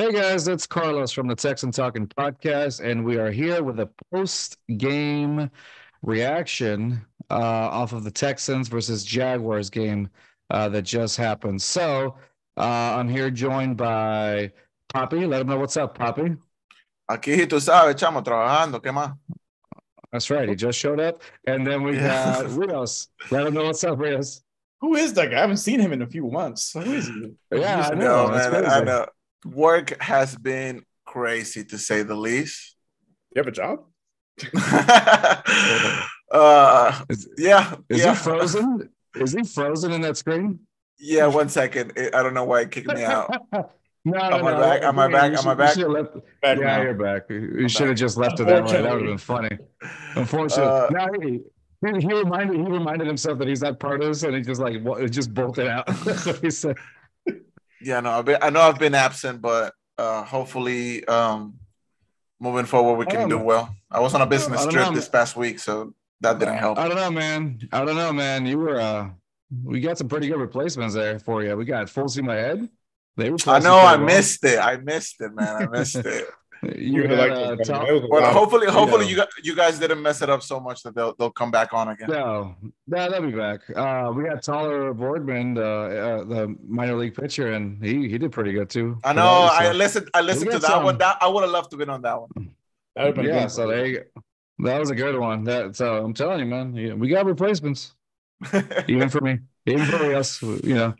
Hey guys, it's Carlos from the Texan Talking Podcast, and we are here with a post game reaction uh, off of the Texans versus Jaguars game uh, that just happened. So uh, I'm here joined by Poppy. Let him know what's up, Poppy. Aquí tú sabes, chamo, trabajando, ¿qué más? That's right. He just showed up. And then we Yeah. got Rios. Let him know what's up, Rios. Who is that guy? I haven't seen him in a few months. Who is he? Yeah, I know. That's man, I crazy. know. Work has been crazy to say the least. You have a job? uh, Is, yeah, is yeah, he frozen? Is he frozen in that screen? yeah. One second, I I don't know why it kicked me out. no, no, Am I no. back? Am I back? Am should- I back? left- Back yeah, now. you're back. You should back. have just left it that way. That would have been funny. Unfortunately, Uh, no, he, he, he reminded he reminded himself that he's not part of this, and he just like wa- just bolted out. That's what he said. Yeah, no, I've been, I know I've been absent, but uh, hopefully, um, moving forward, we can don't know. well. I was on a business trip know. this past week, so that didn't help. I don't know, man. I don't know, man. You were uh, we got some pretty good replacements there for you. We got full steam ahead. They were. I know I well. missed it. I missed it, man. I missed it. You would had, like uh, to- Tom- that Well, hopefully, hopefully you guys, you guys didn't mess it up so much that they'll they'll come back on again. No, no, they'll be back. Uh, we got Tyler Boardman, uh, uh, the minor league pitcher, and he he did pretty good too. I know. I listened. I listened to that some. one. That I would have loved to been on that one. That would've yeah, good. so there you go. That was a good one. That so I'm telling you, man, we got replacements, even for me, even for us. You know,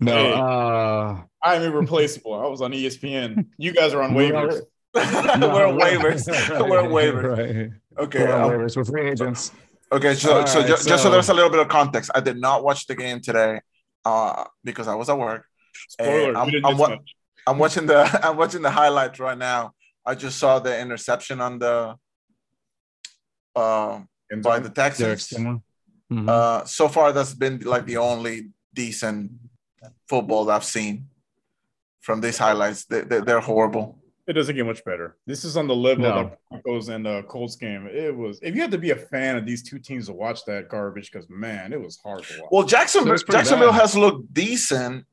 no, Hey. uh, I'm irreplaceable. I was on ESPN. You guys are on we waivers. Are- We're on waivers. We're on waivers. Right. Okay. We're on um, waivers. We're free agents. okay. So, so, right, ju- just so so- there's a little bit of context, I did not watch the game today, uh, because I was at work. Spoiler. I'm- I'm miss what- much. I'm watching the I'm watching the highlights right now. I just saw the interception on the uh, by the Derek Texans. Stingley. Mhm. Uh, so far, that's been like the only decent football I've seen from these highlights. They, they, they're horrible. It doesn't get much better. This is on the level No. of the Broncos and the Colts game. It was. If you had to be a fan of these two teams to watch that garbage, because man, it was hard to watch. Well, Jacksonville, That's pretty Jacksonville bad. has looked decent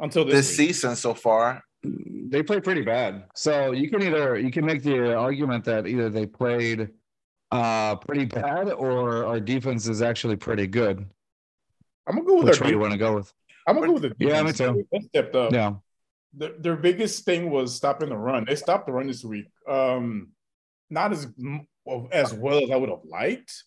until this, this, season so far. they played pretty bad. So you can either you can make the argument that either they played uh pretty bad or our defense is actually pretty good. I'm gonna go with Which our way you want to go with? I'm gonna go with the Yeah, me defense. too. They stepped up. Yeah. Their, their biggest thing was stopping the run. They stopped the run this week. Um, not as well- as well as I would have liked.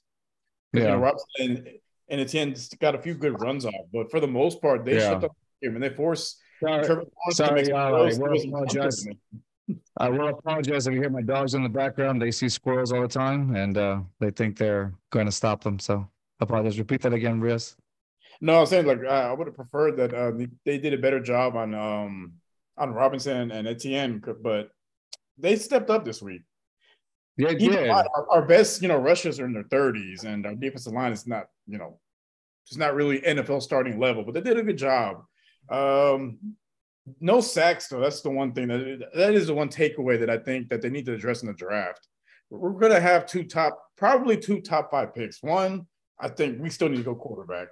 You know, Yeah. Robinson and, and Etienne got a few good runs off, but for the most part, they Yeah. stepped up the game and they forced Sorry, Trevor sorry, to make uh, some throws. I will apologize. I will apologize if you hear my dogs in the background. They see squirrels all the time and uh they think they're going to stop them. So apologize. Repeat that again, Rios. No, I'm saying like uh, I would have preferred that uh, they, they did a better job on um on Robinson and Etienne, but they stepped up this week. Yeah, yeah. our, our best, you know, rushers are in their 30s, and our defensive line is not, you know, it's not really NFL starting level, but they did a good job. Um, no sacks, though. That's the one thing that that is the one takeaway that I think that they need to address in the draft. We're going to have two top, probably two top five picks. One, I think we still need to go quarterback.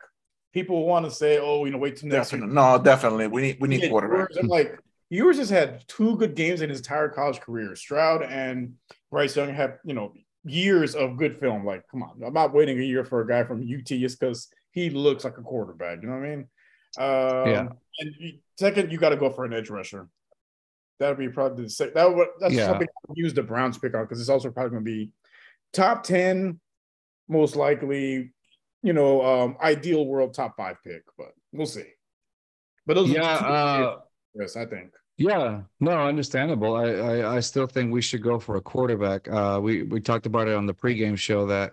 People want to say, "Oh, you know, wait till next year." No, definitely. We need we need Yeah, quarterback. I'm like, Ewers has had two good games in his entire college career. Stroud and Bryce Young have, you know, years of good film. Like, come on, I'm not waiting a year for a guy from UT just because he looks like a quarterback. You know what I mean? Um, Yeah. And second, you got to go for an edge rusher. That would be probably the sec- that would that's Yeah. something I use the Browns pick on because it's also probably going to be top ten, most likely. You know, um, ideal world top five pick, but we'll see. But those are Yeah, two uh Yes, I think. Yeah, no, understandable. I, I I still think we should go for a quarterback. Uh, we we talked about it on the pregame show that,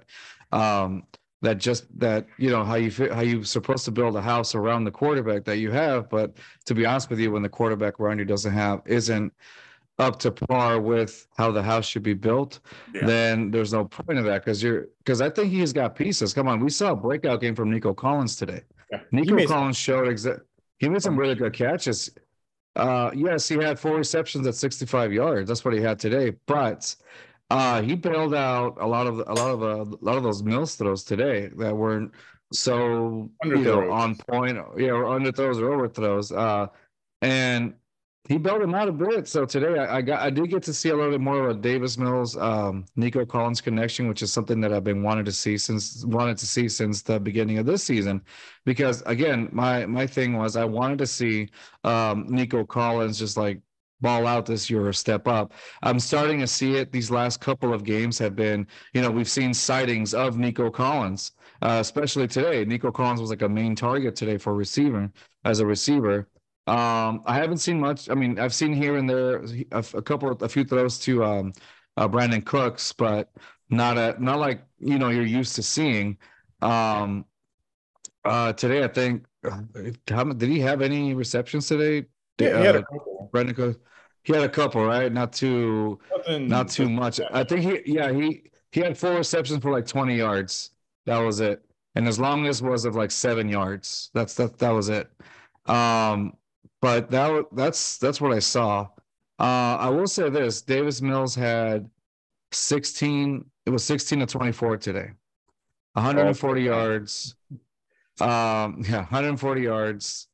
um, that just that you know how you how you're supposed to build a house around the quarterback that you have, but to be honest with you, when the quarterback around you doesn't have isn't up to par with how the house should be built, Yeah. then there's no point of that because you're because I think he's got pieces. Come on, we saw a breakout game from Nico Collins today. Yeah, Nico Collins showed exa- he made some really good catches. Uh, yes, he had four receptions at 65 yards. That's what he had today. But uh, he bailed out a lot of a lot of uh, a lot of those Mills throws today that weren't so you know on point. Yeah, or underthrows or overthrows. Uh, and he built him out a bit. So today I, I, got I did get to see a little bit more of a Davis Mills, um, Nico Collins connection, which is something that I've been wanting to see since wanted to see since the beginning of this season. Because again, my my thing was I wanted to see um, Nico Collins just like ball out this year or step up. I'm starting to see it. These last couple of games have been, you know, we've seen sightings of Nico Collins, uh, especially today. Nico Collins was like a main target today for receiver as a receiver. Um, I haven't seen much. I mean, I've seen here and there a, a couple, a few throws to um, uh, Brandin Cooks, but not a not like you know you're used to seeing. Um, uh, today, I think, uh, did he have any receptions today? Yeah, he had a Uh, couple. Brandin Cooks, he had a couple, right? Not too, Nothing- not too much. I think he, yeah, he he had four receptions for like 20 yards. That was it. And as his longest was of like seven yards. That's that that was it. Um, but that that's that's what I saw. Uh, I will say this: Davis Mills had 16. It was 16 to 24 today. 140 yards. Um, yeah, 140 yards.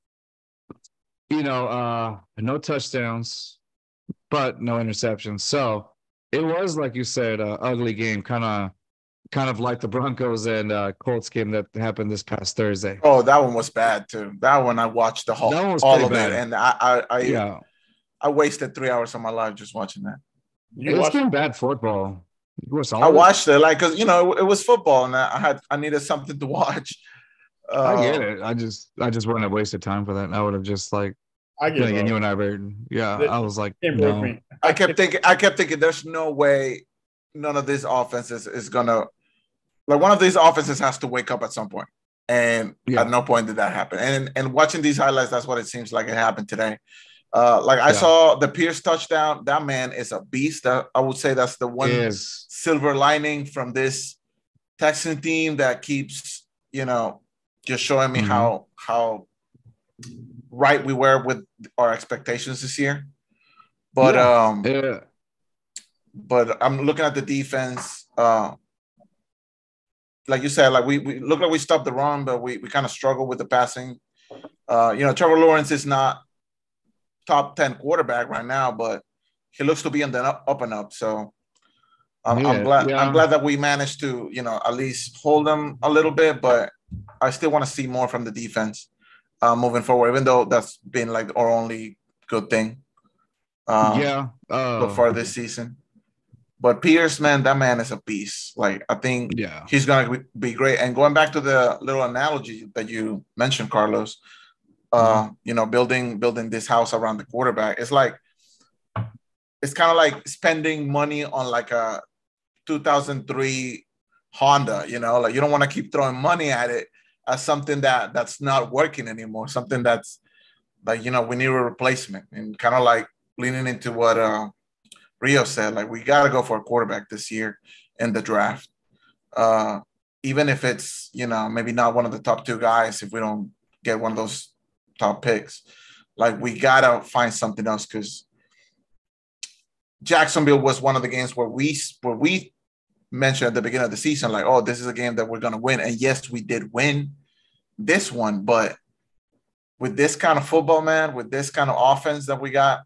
You know, uh, no touchdowns, but no interceptions. So it was like you said, a ugly game, kind of, kind of like the Broncos and uh, Colts game that happened this past Thursday. Oh, that one was bad too. That one I watched the whole That one was all pretty of bad. it, and I I I, Yeah, I wasted three hours of my life just watching that. You it's watched- been bad football. It was all I watched it like because you know it, was football, and I had I needed something to watch. Uh, I get it. I just, I just wouldn't have wasted time for that. I would have just like, I you, know, get and it. you and I were, yeah. The- I was like, Game no. I kept thinking, I kept thinking, there's no way none of these offenses is gonna like one of these offenses has to wake up at some point. And Yeah. at no point did that happen. And and watching these highlights, that's what it seems like it happened today. Uh, like I Yeah. saw the Pierce touchdown. That man is a beast. That I would say that's the one Is silver lining from this Texan team that keeps, you know, just showing me Mhm. how how right we were with our expectations this year. But Yeah. um yeah, but I'm looking at the defense. Uh, like you said, like we, we look like we stopped the run, but we, we kind of struggle with the passing. Uh, you know, Trevor Lawrence is not top 10 quarterback right now, but he looks to be in the up, up and up. So I'm, Yeah, I'm glad yeah. I'm glad that we managed to, you know, at least hold them a little bit, but I still want to see more from the defense uh, moving forward, even though that's been like our only good thing. Um, yeah. Uh, so far this season. But Pierce, man, that man is a beast. Like I think yeah. he's gonna be- be great. And going back to the little analogy that you mentioned, Carlos, uh, you know, building building this house around the quarterback, it's like it's kind of like spending money on like a 2003 Honda. You know, like you don't want to keep throwing money at it as something that that's not working anymore. Something that's like you know we need a replacement, and kind of like leaning into what uh, Rio said, like we got to go for a quarterback this year in the draft. Uh, even if it's you know maybe not one of the top two guys, if we don't get one of those top picks, like we gotta find something else because Jacksonville was one of the games where we where we mentioned at the beginning of the season, like, oh, this is a game that we're gonna win, and yes, we did win this one, but with this kind of football, man, with this kind of offense that we got,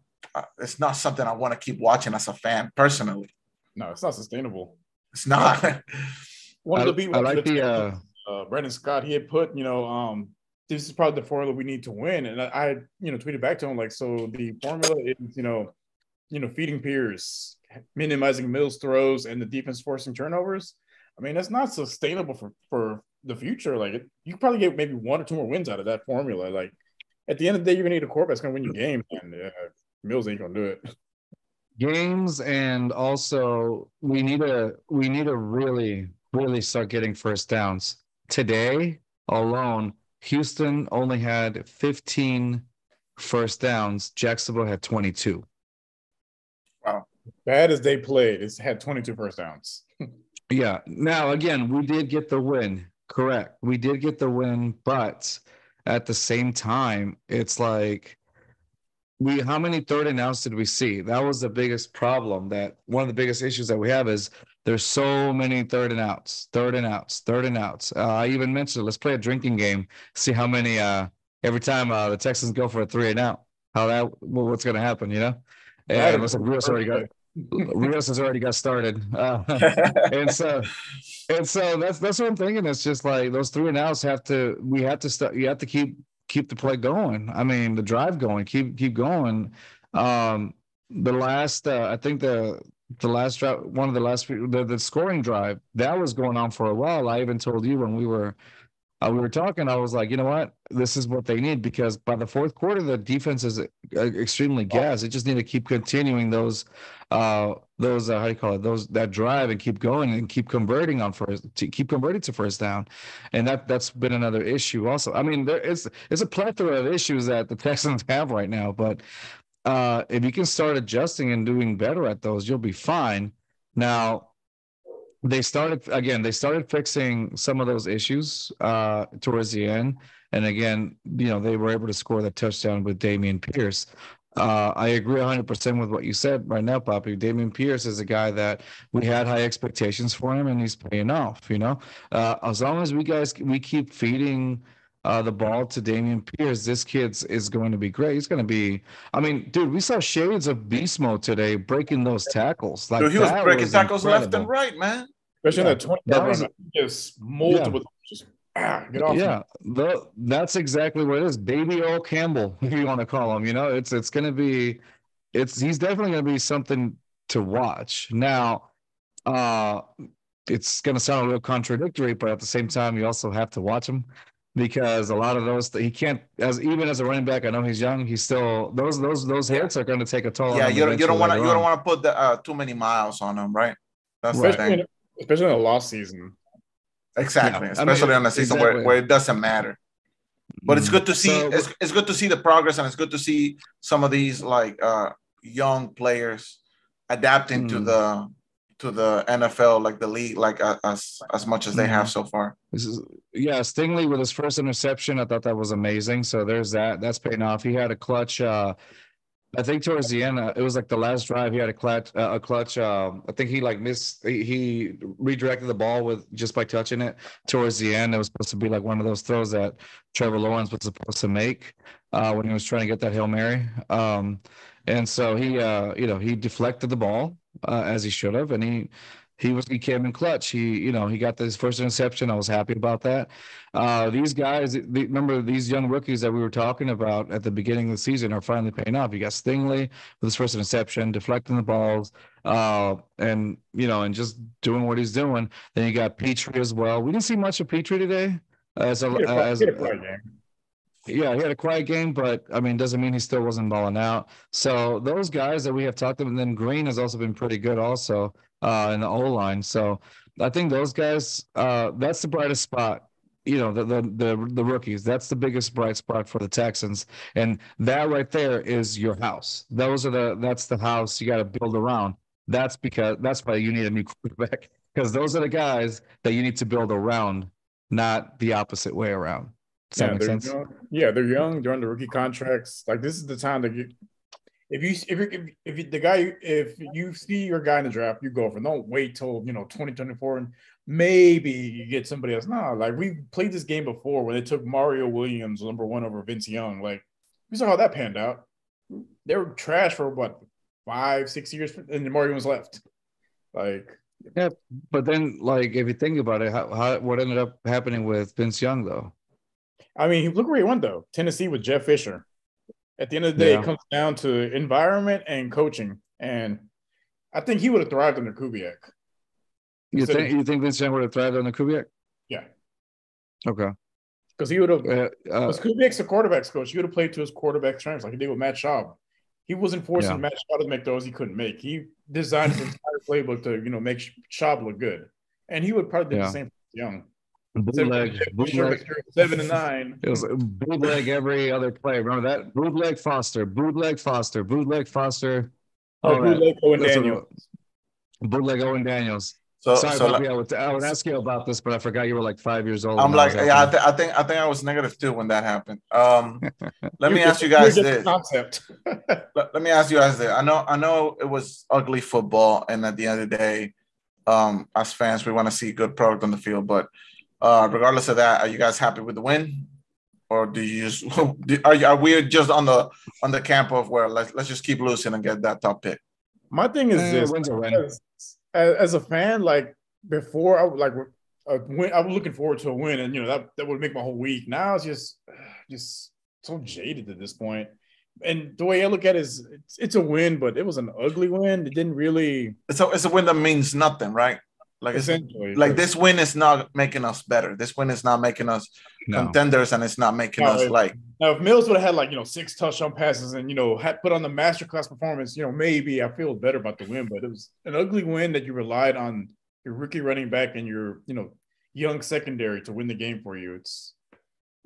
it's not something I want to keep watching as a fan personally. No, it's not sustainable. It's not. One of the beat I like the, uh, uh, Brandon Scott, he had put, you know, um, this is probably the formula we need to win. And I, I you know, tweeted back to him like, so the formula is, you know, you know, feeding Pierce, minimizing Mills throws, and the defense forcing turnovers. I mean, that's not sustainable for for the future. Like, it, you could probably get maybe one or two more wins out of that formula. Like, at the end of the day, you're gonna need a quarterback that's gonna win you games, and uh, Mills ain't gonna do it. games and also we need to we need to really really start getting first downs today alone houston only had 15 first downs jacksonville had 22 Wow. Bad as they played, it's had 22 first downs. yeah now again we did get the win correct we did get the win but at the same time it's like we how many third and outs did we see that was the biggest problem that one of the biggest issues that we have is there's so many third and outs third and outs third and outs uh, i even mentioned let's play a drinking game see how many uh every time uh the texans go for a three and out how that what's going to happen, you know. And listen, Rios already got Rios has already got started, uh, and so and so that's that's what I'm thinking. It's just like those three and outs have to we have to start. You have to keep keep the play going. I mean, the drive going, keep keep going. Um, the last, uh, I think the the last drive, one of the last the, the scoring drive that was going on for a while. I even told you when we were uh, we were talking, I was like, you know what, this is what they need because by the fourth quarter, the defense is uh, extremely gas. They just need to keep continuing those, uh, those uh, how do you call it, those that drive and keep going and keep converting on first, to keep converting to first down, and that that's been another issue also. I mean, there is it's a plethora of issues that the Texans have right now, but uh, if you can start adjusting and doing better at those, you'll be fine. Now, they started again they started fixing some of those issues uh towards the end and again you know they were able to score the touchdown with Dameon Pierce uh, I agree 100% with what you said right now, Poppy. Dameon Pierce is a guy that we had high expectations for him, and he's paying off. You know, uh, as long as we guys we keep feeding uh, the ball to Dameon Pierce, this kid's is going to be great. He's going to be. I mean, dude, we saw shades of beast mode today, breaking those tackles. Like dude, he was breaking was tackles incredible. left and right, man especially yeah. in that 20 that was, just multiple yeah. just ah, get off yeah the, that's exactly what it is baby Earl Campbell if you want to call him you know it's it's gonna be it's he's definitely gonna be something to watch now uh it's gonna sound a little contradictory but at the same time you also have to watch him because a lot of those he can't as even as a running back. I know he's young. He's still those those those hits are going to take a toll. Yeah, you don't you don't want to you don't want to put the, uh, too many miles on him, right? That's right. the thing especially in the lost season. Exactly, yeah. especially I mean, on a season exactly. where, where it doesn't matter. But it's good to see so, it's, it's good to see the progress and it's good to see some of these like uh young players adapting mm. to the to the NFL like the league like uh, as as much as they have mm-hmm. so far. This is yeah, Stingley with his first interception, I thought that was amazing. So there's that. That's paying off. He had a clutch uh I think towards the end, uh, it was like the last drive. He had a clutch. Uh, a clutch. Um, I think he like missed. He, he, redirected the ball with just by touching it. Towards the end, it was supposed to be like one of those throws that Trevor Lawrence was supposed to make uh, when he was trying to get that hail mary. Um, and so he, uh, you know, he deflected the ball uh, as he should have, and he he was he came in clutch. He you know he got his first interception. I was happy about that. Uh, these guys, the, remember these young rookies that we were talking about at the beginning of the season are finally paying off. You got Stingley with his first interception, deflecting the balls, uh, and you know, and just doing what he's doing. Then you got Pitre as well. We didn't see much of Pitre today. As a, as a, yeah, he had a quiet game, but I mean, doesn't mean he still wasn't balling out. So those guys that we have talked about, and then Green has also been pretty good also uh, in the O line. So I think those guys, uh, that's the brightest spot. You know, the, the the the rookies. That's the biggest bright spot for the Texans, and that right there is your house. Those are the that's the house you got to build around. That's because that's why you need a new quarterback because those are the guys that you need to build around, not the opposite way around. Does yeah, that make sense? Young. Yeah, they're young. They're on the rookie contracts. Like this is the time to get if you if you if you, the guy if you see your guy in the draft, you go for. Don't wait till you know 2024 and maybe you get somebody else. Nah, like we played this game before when they took Mario Williams number one over Vince Young. Like we saw how that panned out. They were trash for what five six years, and Mario was left. Like yeah, but then like if you think about it, how, how what ended up happening with Vince Young though? I mean, look where he went though. Tennessee with Jeff Fisher. At the end of the day, yeah. it comes down to environment and coaching. And I think he would have thrived under Kubiak. You think you think Vince Young would have thrived under Kubiak? Yeah. Okay. Because he would have uh, uh, Kubiak's a quarterbacks coach. He would have played to his quarterback strengths like he did with Matt Schaub. He wasn't forcing yeah. Matt Schaub to make those he couldn't make. He designed his entire playbook to, you know, make Schaub look good. And he would probably do yeah. the same for Young. Bootleg, bootleg, seven and nine. It was bootleg every other play. Remember that bootleg Foster, bootleg Foster, bootleg Foster. Oh, bootleg Owen Daniels. Bootleg Owen Daniels. So, Sorry, so like, I, would, I would ask you about this, but I forgot you were like five years old. I'm like, yeah, I, th- I, think I think I was negative two when that happened. Um, let me ask you guys this. Concept. let, let, me ask you guys this. I know I know it was ugly football, and at the end of the day, um, as fans, we want to see good product on the field, but uh, regardless of that, are you guys happy with the win? or do you just are, are we just on the on the camp of where let's let's just keep losing and get that top pick? My thing is Eh, this: wins a win. as, as a fan, like before, I would like a win. I was looking forward to a win, and you know that that would make my whole week. Now it's just just so jaded at this point. And the way I look at it is, it's, it's a win, but it was an ugly win. It didn't really It's it's a win that means nothing, right? Like it's, essentially like this win is not making us better. This win is not making us No. contenders, and it's not making No, us it- like Now, if Mills would have had like you know six touchdown passes and you know had put on the masterclass performance, you know maybe I feel better about the win. But it was an ugly win that you relied on your rookie running back and your you know young secondary to win the game for you. It's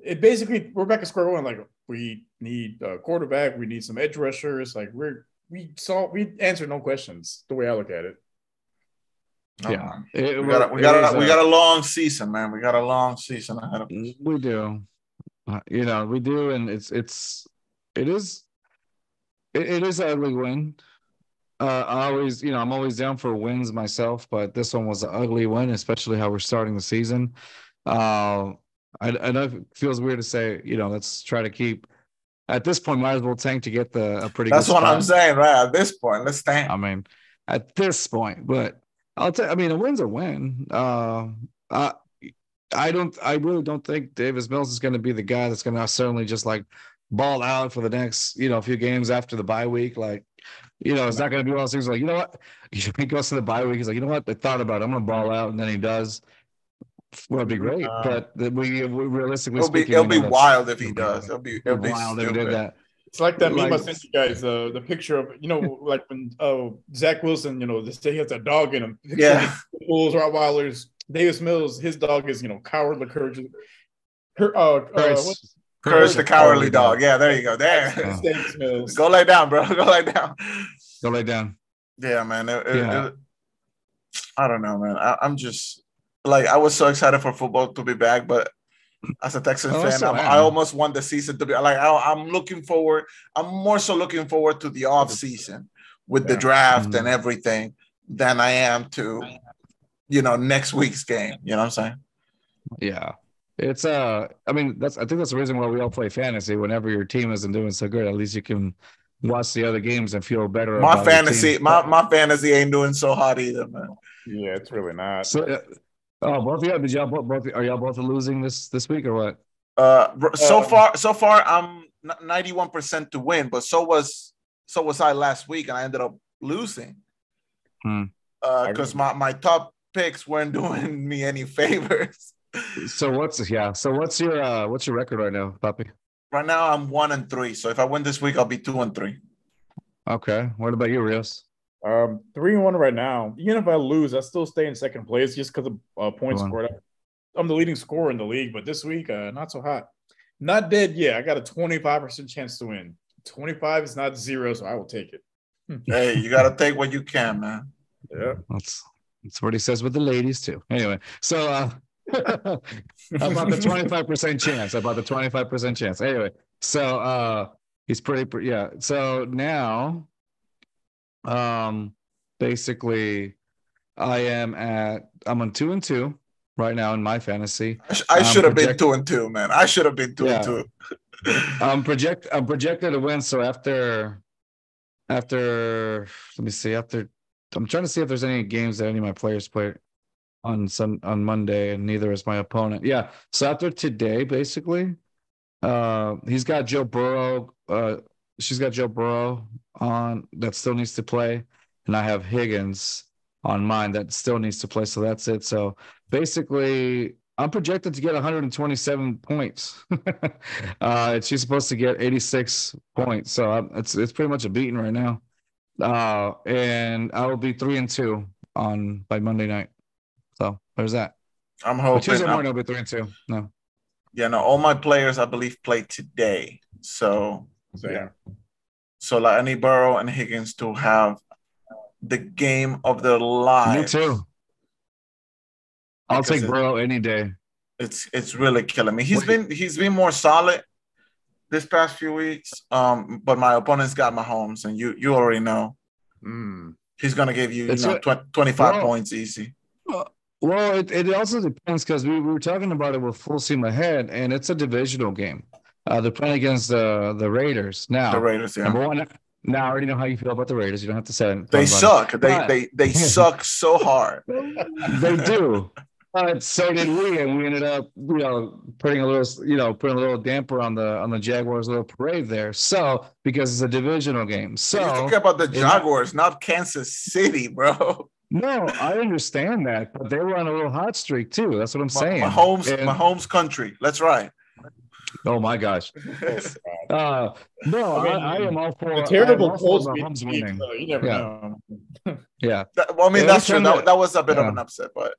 it basically we're back at square one. Like we need a quarterback, we need some edge rushers. Like we're we saw we answered no questions. The way I look at it. Oh, Yeah. It- we got a, we got a, we got a long season, man. We got a long season ahead of us. We do. Uh, You know, we do, and it's it's it is it, it is an ugly win. Uh, I always, you know, I'm always down for wins myself, but this one was an ugly win, especially how we're starting the season. Uh, I, I know it feels weird to say, you know, let's try to keep. At this point, might as well tank to get the a pretty. That's what I'm saying, right? At this point, let's tank. I mean, at this point, but I'll tell. I mean, a win's a win. Uh, I, I don't. I really don't think Davis Mills is going to be the guy that's going to certainly just like ball out for the next, you know, a few games after the bye week. Like, you know, it's not going to be one of those things like, you know what? He goes to the bye week. He's like, you know what? I thought about it. I'm going to ball out, and then he does. Well, it'd be great, Uh, but we, we realistically It'll be it'll be wild if he does. It'll be it'll be wild if he did that. It's like that meme I Like- sent you guys, uh, the picture of you know, like when uh, Zach Wilson, you know, they say he has a dog in him. Yeah. Bulls, Rottweilers, Davis Mills, his dog is you know cowardly courage. Her, uh, uh, Courage- what's Courage the cowardly dog. Yeah, there you go. There. Yeah. Davis Mills? Go lay down, bro. Go lay down. Go lay down. Yeah, man. It- it- Yeah. it- I don't know, man. I, I'm just like I was so excited for football to be back, but as a Texans Oh, fan, still I'm. I almost want the season to be like I, I'm looking forward. I'm more so looking forward to the off season with the Yeah. draft Mhm. and everything than I am to, you know, next week's game. You know what I'm saying? Yeah. It's uh I mean that's I think that's the reason why we all play fantasy. Whenever your team isn't doing so good, at least you can watch the other games and feel better. My about your fantasy, team. my, my fantasy ain't doing so hot either, man. Yeah, it's really not. so uh, oh both of y'all did y'all both, both are y'all both losing this this week or what? Uh, so Um, far, so far, I'm ninety-one percent to win, but so was so was I last week, and I ended up losing. Hmm. Uh, because my my top picks weren't doing me any favors. So what's yeah, so what's your uh what's your record right now, Puppy? Right now, I'm one and three. So if I win this week, I'll be two and three. Okay. What about you, Rios? Um, three and one right now. Even if I lose, I still stay in second place just because of uh, points Go scored. I'm the leading scorer in the league, but this week, uh, not so hot. Not dead yet. I got a 25% chance to win. 25 is not zero, so I will take it. Hey, you gotta take what you can, man. Yeah. That's that's what he says with the ladies too. Anyway, so uh about the 25% chance, about the 25% chance. Anyway, so uh he's pretty pre- yeah. So now um basically I am at I'm on two and two right now in my fantasy. I, sh- I Um, should have been two and two, man. I should have been two Yeah. and two. I'm project I'm projected to win. So after after let me see, after I'm trying to see if there's any games that any of my players play on some on Monday, and neither is my opponent. Yeah. So after today, basically, uh he's got Joe Burrow, uh she's got Joe Burrow on that still needs to play, and I have Higgins on mine that still needs to play. So that's it. So basically I'm projected to get 127 points. uh, she's supposed to get 86 points, so I'm, it's it's pretty much a beating right now. Uh, and I will be three and two on by Monday night. So there's that. I'm But hoping. Tuesday I'm- morning I'll be three and two. No, yeah, no, all my players, I believe, play today. So So, Yeah. So like I need Burrow and Higgins to have the game of their me too. I'll take it- Burrow any day. It's it's really killing me. He's Wait. been he's been more solid this past few weeks. Um, but my opponent's got Mahomes, and you you already know mm. he's gonna give you you know tw- 25 Bro. points easy. Well, it, it also depends because we, we were talking about it with full steam ahead, and it's a divisional game. Uh, they're playing against the the Raiders now. The Raiders, yeah. Number one. Now I already know how you feel about the Raiders. You don't have to say it. They suck. They But- they they suck so hard. They do. But so did we, and we ended up, you know, putting a little, you know, putting a little damper on the on the Jaguars' little parade there. So because it's a divisional game. So You're talking about the it- Jaguars, not Kansas City, bro. no, I understand that, but they were on a little hot streak too. That's what I'm saying. Mahomes, And- Mahomes country. Let's ride. Oh my gosh. Uh, no, I I, mean, I am all for A I am terrible Colts beat the Chiefs, winning. so you never Yeah. know. Yeah, That- well, I mean, Yeah, that's true. That, that was a bit of an upset, but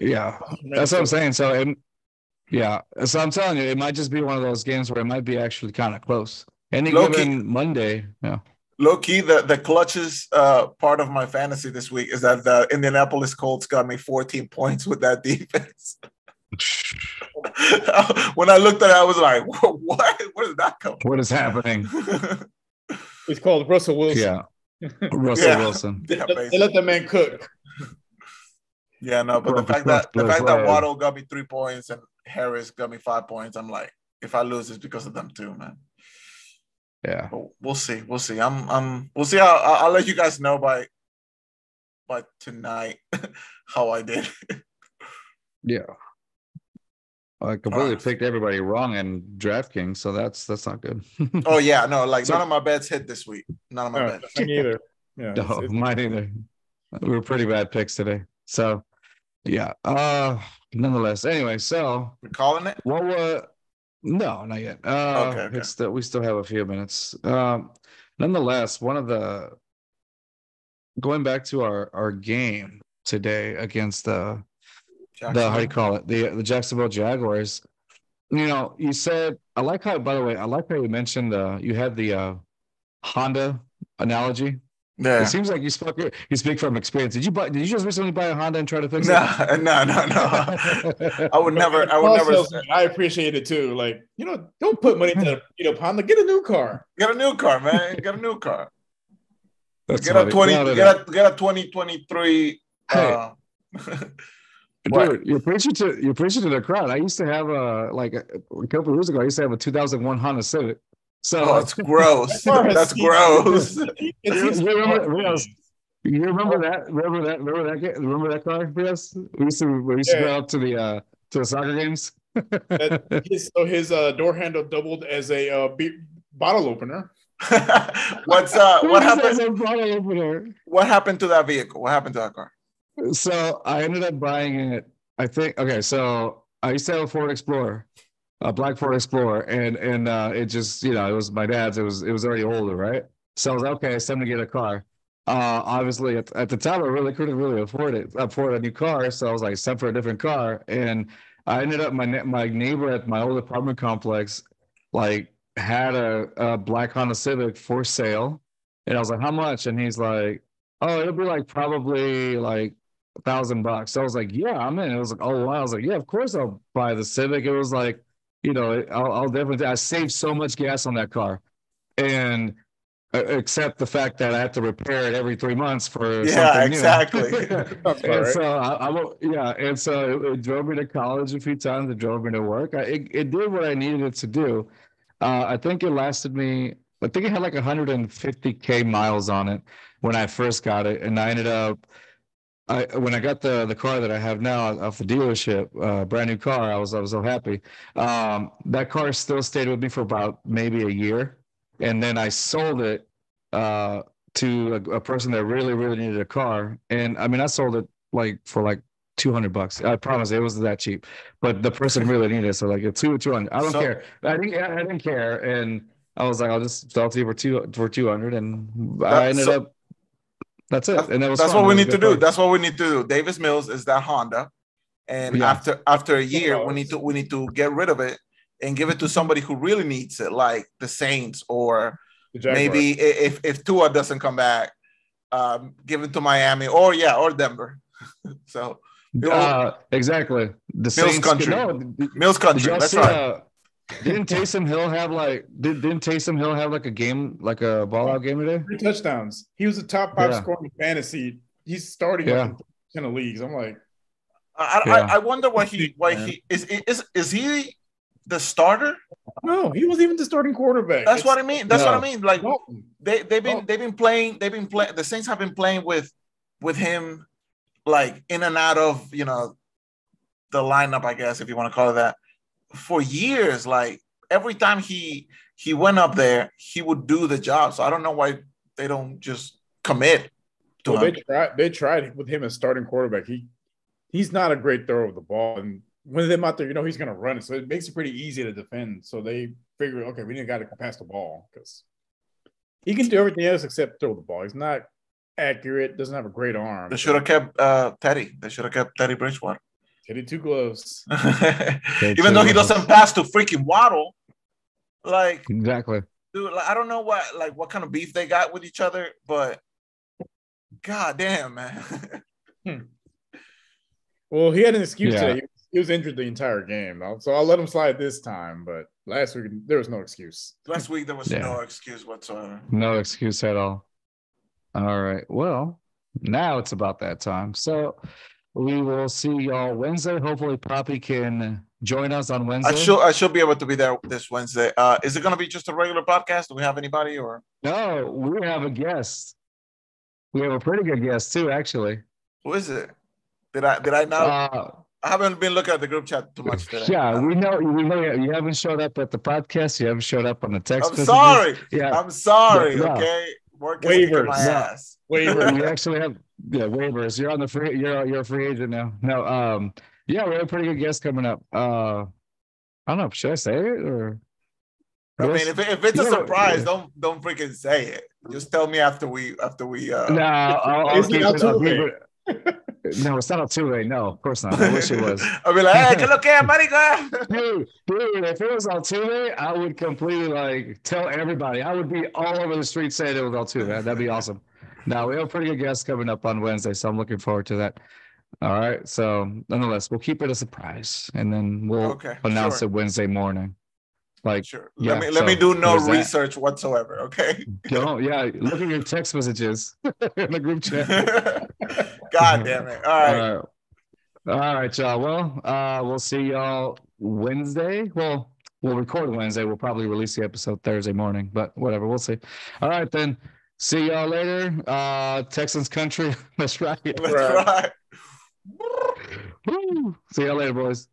yeah. That's what I'm saying. So, it, yeah. So I'm telling you, it might just be one of those games where it might be actually kind of close. Any Low-key- given Monday, yeah. low key, the the clutches uh, part of my fantasy this week is that the Indianapolis Colts got me 14 points with that defense. when I looked at it, I was like, "What? Where did that come?" What is happening? from? It's called Russell Wilson. Yeah, Russell Yeah. Wilson. yeah, They basically. let the man cook. yeah, no, but the fact that the fact that Waddle got me three points and Harris got me five points, I'm like, if I lose, it's because of them too, man. Yeah. But we'll see. We'll see. I'm. I'm. We'll see. How, I'll, I'll let you guys know by by tonight how I did. Yeah. I completely Alright. picked everybody wrong in DraftKings, so that's that's not good. Oh yeah, no, like So- none of my bets hit this week. None of my No, bets. me neither. Yeah, no, it's- it's- mine either. We were pretty bad picks today. So yeah. Uh nonetheless. Anyway, so We're calling it. what were no, not yet. Uh Okay, okay. it's still we still have a few minutes. Um nonetheless, one of the going back to our our game today against the the how do you call it the the Jacksonville Jaguars. You know, you said I like how. By the way, I like how you mentioned uh, you had the uh, Honda analogy. Yeah. It seems like you spoke you speak from experience. Did you buy? Did you just recently buy a Honda and try to fix it? No, no, no, no. I would never. I would Car never I appreciate it too. Like, you know, don't put money into you know Honda. Get a new car. get a new car, man. Get a new car. That's get funny. a twenty. No, no, no. get a get a twenty twenty three. Hey. Uh, What? Dude, you're preaching to you're preaching to the crowd. I used to have a like a, a couple of years ago. I used to have a 2001 Honda Civic. So oh, it's gross. That car has That's gross. It's- You remember- Rios, You remember that? Remember that? Remember that? ga- Remember that car? Yes, we used to. We used to go out to the uh to the soccer games. that- his, so his uh, door handle doubled as a uh, be- bottle opener. What's uh what happened? a bottle opener. What happened to that vehicle? What happened to that car? So I ended up buying it. I think. Okay, so I used to have a Ford Explorer, a black Ford Explorer, and and uh, it just you know it was my dad's. It was it was already older, right? So I was like, okay. It's time to get a car. Uh, obviously at, at the time I really couldn't really afford it, afford a new car. So I was like, time for a different car. And I ended up my my neighbor at my old apartment complex, like had a, a black Honda Civic for sale, and I was like, how much? And he's like, oh, it'll be like probably like a thousand bucks. So I was like, yeah, I'm in. It was like, oh wow. I was like, yeah, of course I'll buy the Civic. It was like, you know, I'll, I'll definitely. I saved so much gas on that car, and uh, except the fact that I have to repair it every three months for Yeah, something new. exactly. And so I, I yeah, and so it, it drove me to college a few times. It drove me to work. I, it, it did what I needed it to do. Uh, I think it lasted me. I think it had like 150k miles on it when I first got it, and I ended up. I when I got the the car that I have now off the dealership, uh, brand new car, I was I was so happy. Um, that car still stayed with me for about maybe a year, and then I sold it uh, to a, a person that really really needed a car, and I mean I sold it like for like 200 bucks. I promise it was that cheap, but the person really needed it, so like a two 200. I don't So- care. I didn't I didn't care, and I was like I'll just sell it to you for two for 200, and I ended so- up. That's it, That's, and that was that's fun. what we It was a need to good do. car. That's what we need to do. Davis Mills is that Honda, and Yeah. after after a year, we need to we need to get rid of it and give it to somebody who really needs it, like the Saints, or The maybe if if Tua doesn't come back, um, give it to Miami, or yeah, or Denver. so Uh, exactly. The Saints country. No, did Mills Country. That's see? right. Uh, didn't Taysom Hill have like? Did, didn't Taysom Hill have like a game, like a ball out game today? three touchdowns. He was a top five Yeah. scoring fantasy. He's starting Yeah. like in ten of leagues. I'm like, I, Yeah. I, I wonder why he why he is is is he the starter? No, he wasn't even the starting quarterback. That's what I mean. That's what I mean. Like Dalton. they they've been Oh. they've been playing they've been playing the Saints have been playing with with him like in and out of you know the lineup I guess if you want to call it that for years like every time he he went up there he would do the job so I don't know why they don't just commit to Well, him. they tried. They tried with him as starting quarterback. He he's not a great thrower of the ball, and when them out there, you know he's going to run it, so it makes it pretty easy to defend. So they figure, okay, we need a guy can pass the ball because he can do everything else except throw the ball. He's not accurate. Doesn't have a great arm. They should have kept uh, Teddy. They should have kept Teddy Bridgewater. Hit it too close. Even though he doesn't pass to freaking Waddle, like Exactly. dude, like, I don't know what like what kind of beef they got with each other, but god damn, man. Hmm. Well, he had an excuse Yeah. today. He, he was injured the entire game, though, so I'll let him slide this time. But last week there was no excuse. Last week there was Yeah. no excuse whatsoever. No excuse at all. All right. Well, now it's about that time. So we will see y'all Wednesday. Hopefully, Poppy can join us on Wednesday. I should I should be able to be there this Wednesday. Uh is it gonna be just a regular podcast? Do we have anybody or No, we have a guest. We have a pretty good guest too, actually. who is it? Did I did I not Uh, I haven't been looking at the group chat too much today. yeah, we know we know you you haven't showed up at the podcast. You haven't showed up on the text. I'm messages. sorry. Yeah, I'm sorry. Yeah. Okay. Work is kicking my Waivers. Yeah. ass. Waiver. we actually have yeah waivers. You're on the free. You're you're a free agent now. No, um, yeah, we have a pretty good guest coming up. Uh, I don't know. Should I say it or? I mean, if, if it's a Yeah, surprise, yeah. don't don't freaking say it. Just tell me after we after we uh No, I'll, I'll Is it keep it, I'll keep it- No, it's not Altuve. No, of course not. I wish it was. I'll be like, hey, que lo que, marica? Dude, dude, if it was Altuve, I would completely like tell everybody. I would be all over the street saying it was Altuve. Man. That'd be awesome. Now we have a pretty good guest coming up on Wednesday, so I'm looking forward to that. All right. So nonetheless, we'll keep it a surprise and then we'll Okay, announce sure. it Wednesday morning. Like Sure. Yeah, let me let me do no there's that. research whatsoever, okay? don't yeah, look at your text messages in the group chat. God damn it. All right. All right. All right, y'all. Well, uh, we'll see y'all Wednesday. Well, we'll record Wednesday. We'll probably release the episode Thursday morning, but whatever. We'll see. All right, then. See y'all later. Uh, Texans country. Let's rock it. Let's try. See y'all later, boys.